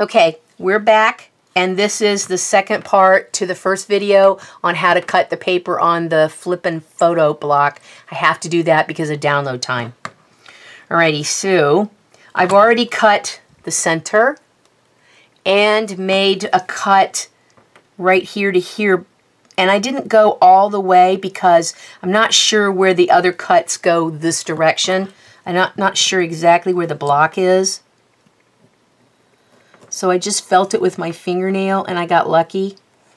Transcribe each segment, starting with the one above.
Okay, we're back and this is the second part to the first video on how to cut the paper on the flippin' photo block. I have to do that because of download time. Alrighty, so I've already cut the center and made a cut right here to here. And I didn't go all the way because I'm not sure where the other cuts go this direction. I'm not, not sure exactly where the block is. So I just felt it with my fingernail and I got lucky.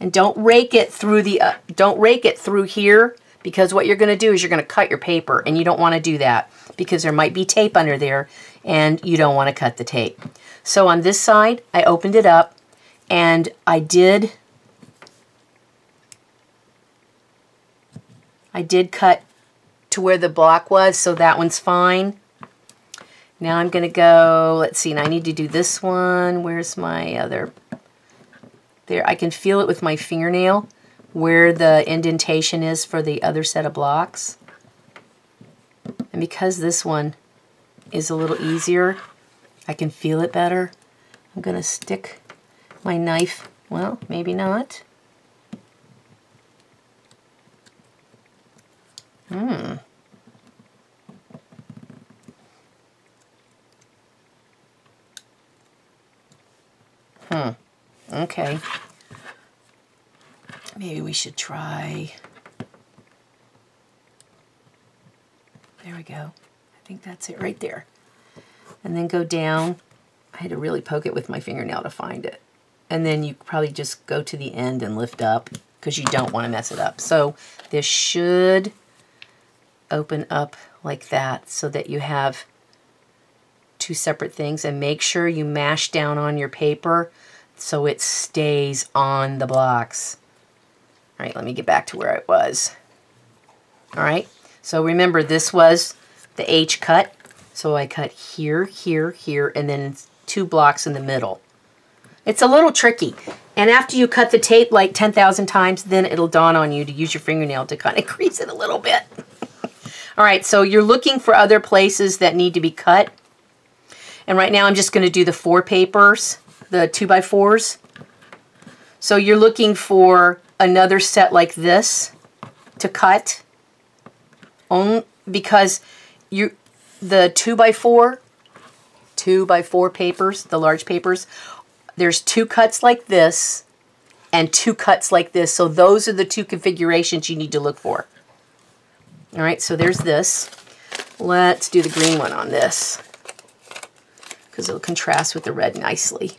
and don't rake it through the, uh, don't rake it through here because what you're going to do is you're going to cut your paper and you don't want to do that because there might be tape under there and you don't want to cut the tape. So on this side, I opened it up and I did, I did cut to where the block was, so that one's fine. Now I'm going to go, let's see, and I need to do this one. Where's my other, there, I can feel it with my fingernail where the indentation is for the other set of blocks. And because this one is a little easier, I can feel it better. I'm going to stick my knife, well, maybe not. Hmm. Hmm. Okay. Maybe we should try... There we go. I think that's it right there. And then go down. I had to really poke it with my fingernail to find it. And then you probably just go to the end and lift up because you don't want to mess it up. So this should open up like that so that you have two separate things and make sure you mash down on your paper so it stays on the blocks. All right, let me get back to where I was. All right, so remember this was the H cut. So I cut here, here, here, and then two blocks in the middle. It's a little tricky. And after you cut the tape like 10,000 times, then it'll dawn on you to use your fingernail to kind of crease it a little bit. All right, so you're looking for other places that need to be cut. And right now I'm just going to do the four papers, the 2 by 4s So you're looking for another set like this to cut. Only because you the 2 by 4 2 by 4 papers, the large papers, there's two cuts like this and two cuts like this. So those are the two configurations you need to look for. All right, so there's this. Let's do the green one on this because it'll contrast with the red nicely.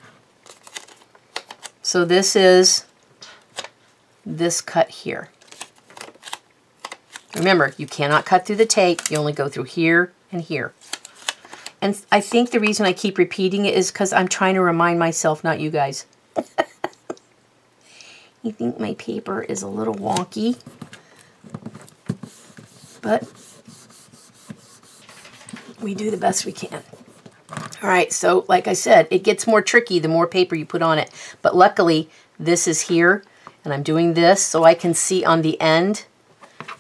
So this is this cut here. Remember, you cannot cut through the tape. You only go through here and here. And I think the reason I keep repeating it is because I'm trying to remind myself, not you guys. you think my paper is a little wonky. But we do the best we can. All right, so like I said, it gets more tricky the more paper you put on it. But luckily, this is here, and I'm doing this so I can see on the end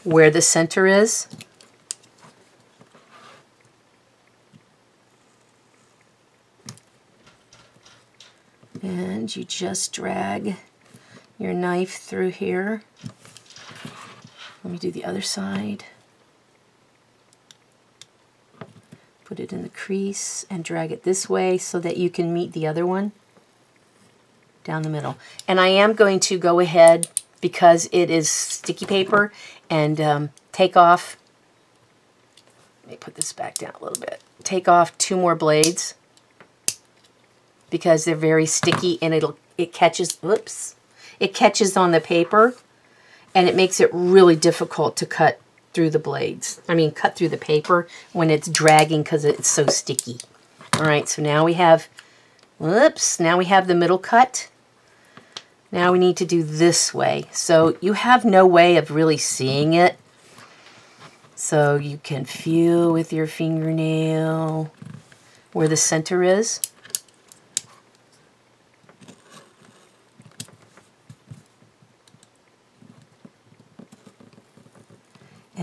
where the center is. And you just drag your knife through here. Let me do the other side. Put it in the crease and drag it this way so that you can meet the other one down the middle. And I am going to go ahead because it is sticky paper and um, take off, let me put this back down a little bit, take off two more blades because they're very sticky and it'll it catches, whoops, it catches on the paper and it makes it really difficult to cut through the blades. I mean, cut through the paper when it's dragging because it's so sticky. All right, so now we have, whoops, now we have the middle cut. Now we need to do this way. So you have no way of really seeing it. So you can feel with your fingernail where the center is.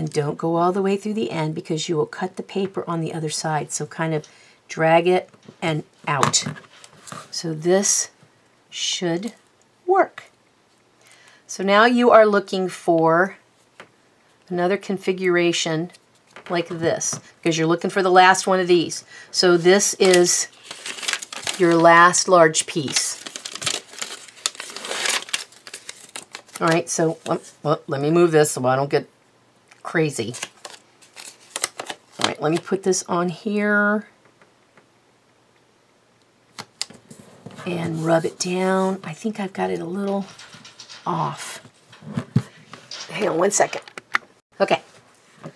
Don't go all the way through the end because you will cut the paper on the other side. So kind of drag it, and out. So this should work. So now you are looking for another configuration like this because you're looking for the last one of these. So this is your last large piece. All right, so well, let me move this so I don't get crazy. All right, let me put this on here and rub it down. I think I've got it a little off. Hang on one second. Okay,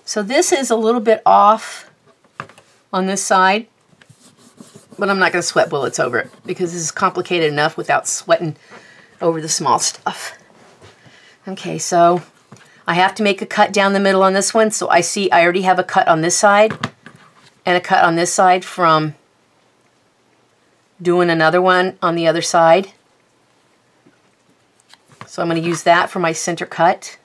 so this is a little bit off on this side, but I'm not going to sweat bullets over it because this is complicated enough without sweating over the small stuff. Okay, so I have to make a cut down the middle on this one. So I see I already have a cut on this side and a cut on this side from doing another one on the other side. So I'm going to use that for my center cut.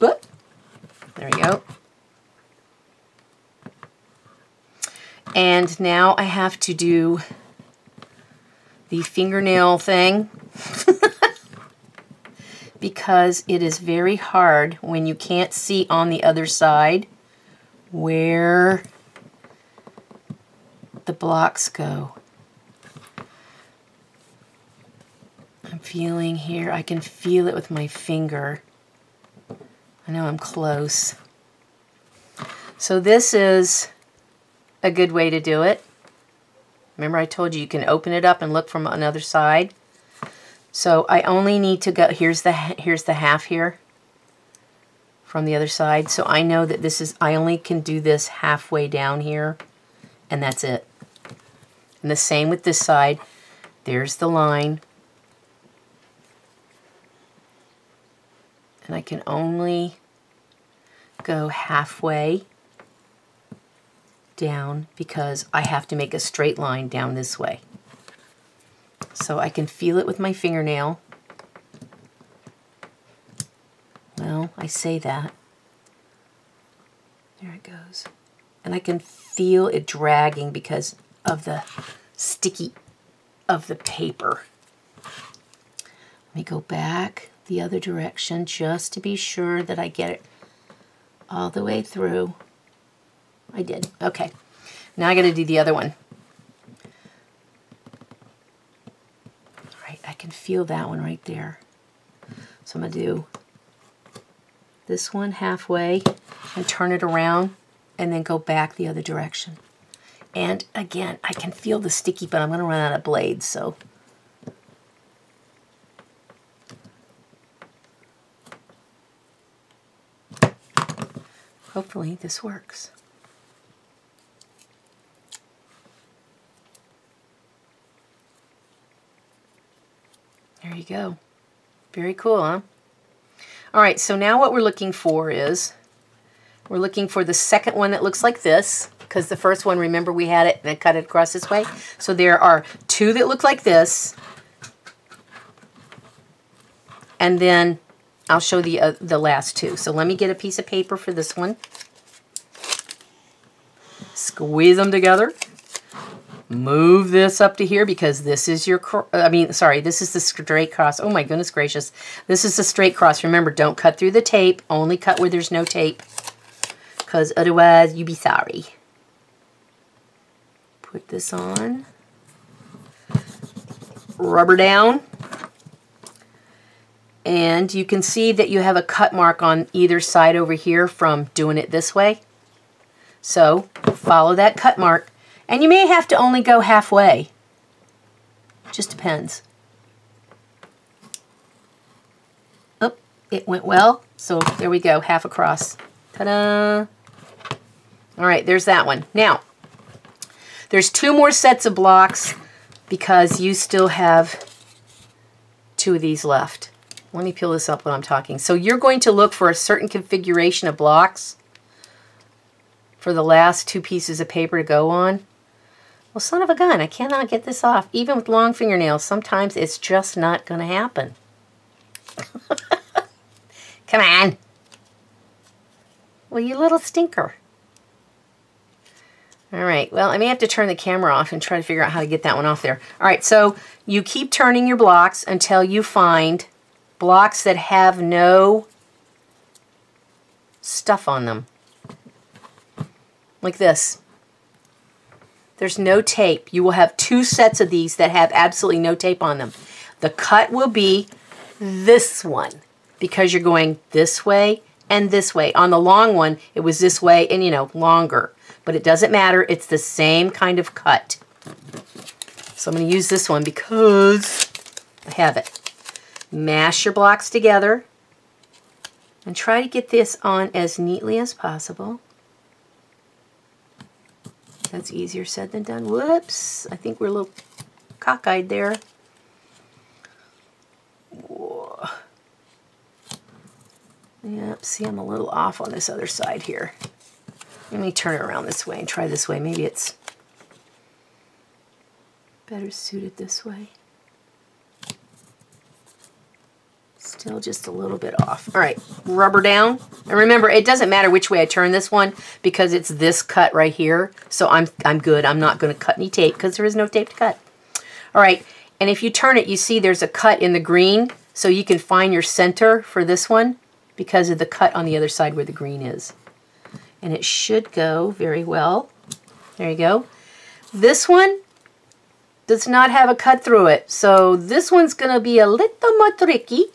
Boop. There we go. And now I have to do the fingernail thing because it is very hard when you can't see on the other side where the blocks go. I'm feeling here, I can feel it with my finger. I know I'm close. So this is a good way to do it. Remember I told you you can open it up and look from another side. So I only need to go, here's the, here's the half here from the other side. So I know that this is, I only can do this halfway down here and that's it. And the same with this side. There's the line. And I can only go halfway down because I have to make a straight line down this way. So I can feel it with my fingernail. Well, I say that. There it goes. And I can feel it dragging because of the sticky of the paper. Let me go back the other direction just to be sure that I get it all the way through. I did. Okay. Now I got to do the other one. All right, I can feel that one right there. So I'm going to do this one halfway and turn it around and then go back the other direction. And again, I can feel the sticky, but I'm going to run out of blades, so... Hopefully this works. There you go. Very cool, huh? All right, so now what we're looking for is, we're looking for the second one that looks like this, because the first one, remember we had it and I cut it across this way? So there are two that look like this, and then I'll show the, uh, the last two. So let me get a piece of paper for this one. Squeeze them together move this up to here because this is your, I mean, sorry, this is the straight cross. Oh my goodness gracious. This is the straight cross. Remember, don't cut through the tape. Only cut where there's no tape because otherwise you be sorry. Put this on. Rubber down. And you can see that you have a cut mark on either side over here from doing it this way. So follow that cut mark and you may have to only go halfway. Just depends. Oh, it went well. So there we go, half across. Ta-da! All right, there's that one. Now, there's two more sets of blocks because you still have two of these left. Let me peel this up when I'm talking. So you're going to look for a certain configuration of blocks for the last two pieces of paper to go on. Well, son of a gun, I cannot get this off. Even with long fingernails, sometimes it's just not going to happen. Come on. Well, you little stinker. All right, well, I may have to turn the camera off and try to figure out how to get that one off there. All right, so you keep turning your blocks until you find blocks that have no stuff on them. Like this. There's no tape. You will have two sets of these that have absolutely no tape on them. The cut will be this one because you're going this way and this way. On the long one, it was this way and, you know, longer but it doesn't matter. It's the same kind of cut. So I'm going to use this one because I have it. Mash your blocks together and try to get this on as neatly as possible. That's easier said than done. Whoops, I think we're a little cockeyed there. Yep, see I'm a little off on this other side here. Let me turn around this way and try this way. Maybe it's better suited this way. Just a little bit off. All right, rubber down. And remember, it doesn't matter which way I turn this one because it's this cut right here. So I'm, I'm good. I'm not going to cut any tape because there is no tape to cut. All right, and if you turn it, you see there's a cut in the green. So you can find your center for this one because of the cut on the other side where the green is and it should go very well. There you go. This one does not have a cut through it, so this one's going to be a little more tricky,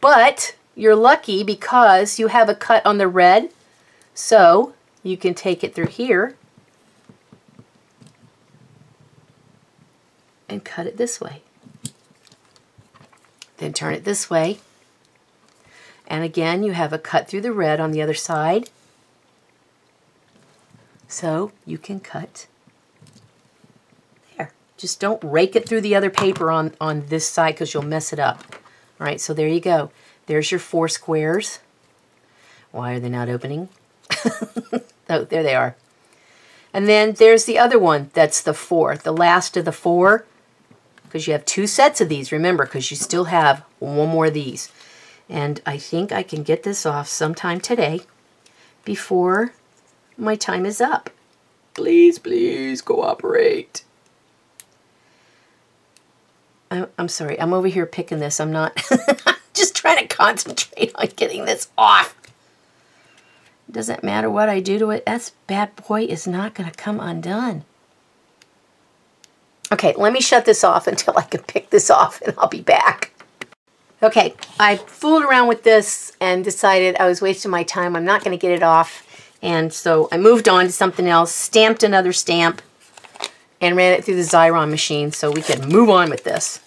but you're lucky because you have a cut on the red, so you can take it through here and cut it this way. Then turn it this way and again, you have a cut through the red on the other side. So you can cut there. Just don't rake it through the other paper on, on this side because you'll mess it up. All right, so there you go. There's your four squares. Why are they not opening? oh, there they are. And then there's the other one that's the four, the last of the four, because you have two sets of these, remember, because you still have one more of these. And I think I can get this off sometime today before my time is up. Please, please cooperate. I'm, I'm sorry, I'm over here picking this. I'm not just trying to concentrate on getting this off. Doesn't matter what I do to it. That bad boy is not going to come undone. Okay, let me shut this off until I can pick this off and I'll be back. Okay, I fooled around with this and decided I was wasting my time. I'm not going to get it off. And so I moved on to something else, stamped another stamp, and ran it through the Xyron machine so we could move on with this.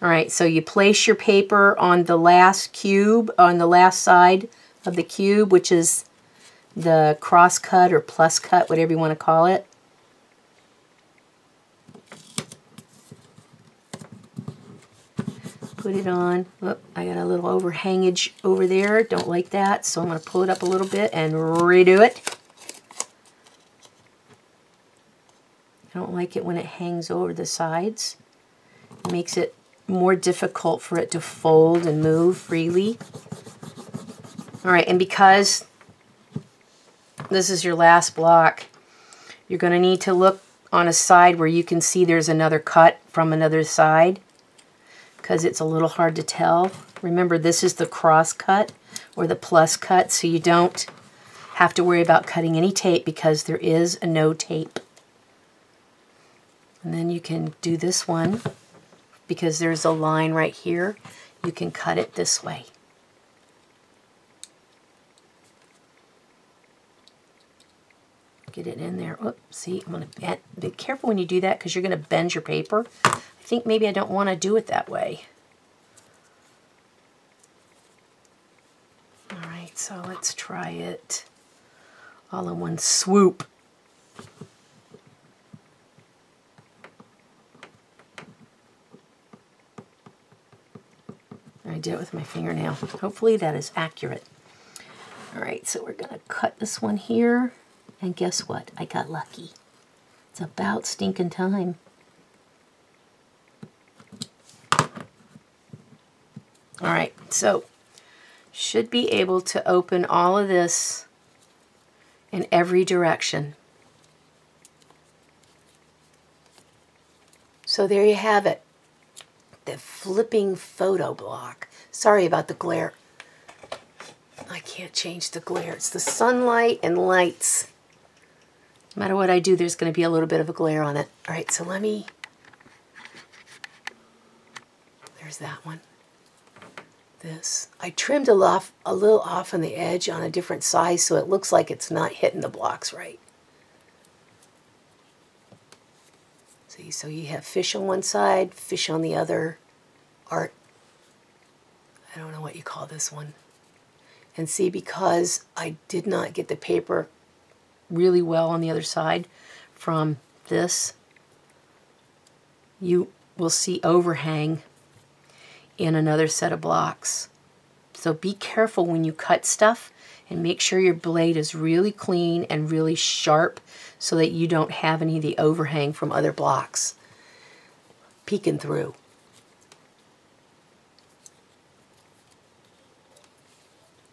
All right, so you place your paper on the last cube, on the last side of the cube, which is the cross cut or plus cut, whatever you want to call it. put it on. Oh, I got a little overhangage over there. Don't like that, so I'm going to pull it up a little bit and redo it. Don't like it when it hangs over the sides. It makes it more difficult for it to fold and move freely. All right, and because this is your last block, you're going to need to look on a side where you can see there's another cut from another side because it's a little hard to tell. Remember, this is the cross cut or the plus cut, so you don't have to worry about cutting any tape because there is a no tape. And then you can do this one because there's a line right here. You can cut it this way. Get it in there. Oops, see, I'm going to be careful when you do that because you're going to bend your paper I think maybe I don't want to do it that way. All right, so let's try it all in one swoop. Did it with my fingernail. Hopefully that is accurate. All right, so we're to cut this one here. And guess what? I got lucky. It's about stinking time. All right, so should be able to open all of this in every direction. So there you have it. The flipping photo block. Sorry about the glare. I can't change the glare. It's the sunlight and lights. No matter what I do, there's going to be a little bit of a glare on it. All right, so let me... There's that one. This. I trimmed a, off, a little off on the edge on a different size so it looks like it's not hitting the blocks right. See, so you have fish on one side, fish on the other, art. I don't know what you call this one. And see, because I did not get the paper really well on the other side from this, you will see overhang in another set of blocks. So be careful when you cut stuff and make sure your blade is really clean and really sharp so that you don't have any of the overhang from other blocks peeking through.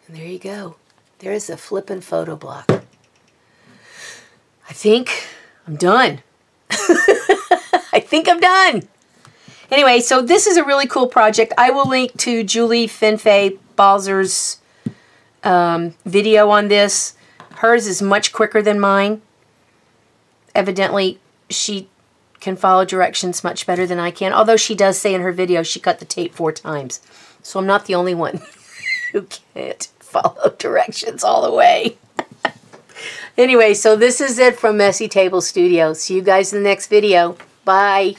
And there you go. There's a flippin' photo block. I think I'm done. I think I'm done. Anyway, so this is a really cool project. I will link to Julie Fei-Fan Balzer's um, video on this. Hers is much quicker than mine. Evidently, she can follow directions much better than I can. Although she does say in her video she cut the tape four times. So I'm not the only one who can't follow directions all the way. anyway, so this is it from Messy Table Studio. See you guys in the next video. Bye.